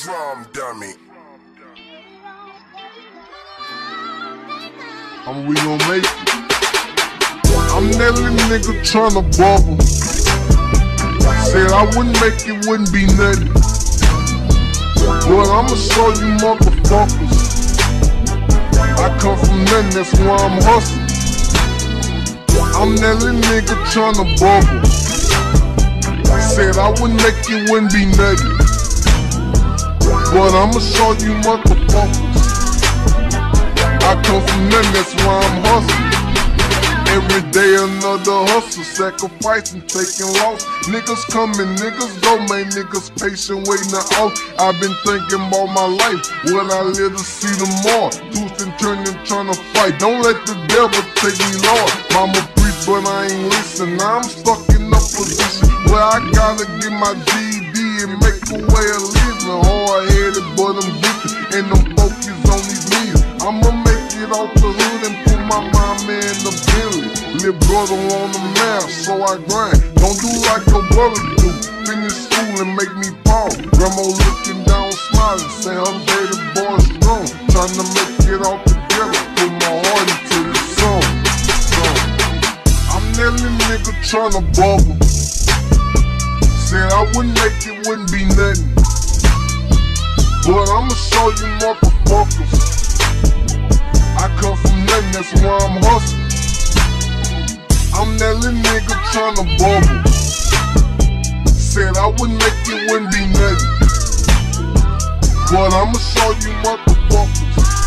Drum dummy. I'm we gon' make it. I'm that little nigga tryna bubble. Said I wouldn't make it, wouldn't be nothing. But I'ma show you motherfuckers. I come from nothing, that's why I'm hustling. I'm that little nigga tryna bubble. Said I wouldn't make it, wouldn't be nothing. But I'ma show you motherfuckers. I come from nothing, that's why I'm hustling. Every day another hustle, sacrificing, taking loss. Niggas coming, niggas go, man, niggas patient, waiting out. I've been thinking about my life, will I live to see tomorrow? Twisting, turning, trying to fight. Don't let the devil take me, Lord. Mama preach, but I ain't listen. I'm stuck in a position where I gotta get my GED and make a way of living. Hard headed, but I'm geeking, and I'm focused on these meals. I'ma make it off the hood and put my mama in the Bentley. Live brother on the map, so I grind. Don't do like your brother do. Finish school and make me fall. Grandma looking down, smiling, say I'm baby boy strong. Trying to make it all together, put my heart into the song. song. I'm that little nigga tryna bubble. Wouldn't make it, wouldn't be nothing. But I'ma show you motherfuckers. I come from nothing, that's why I'm hustling. I'm that little nigga tryna bubble. Said I wouldn't make it, wouldn't be nothing. But I'ma show you motherfuckers.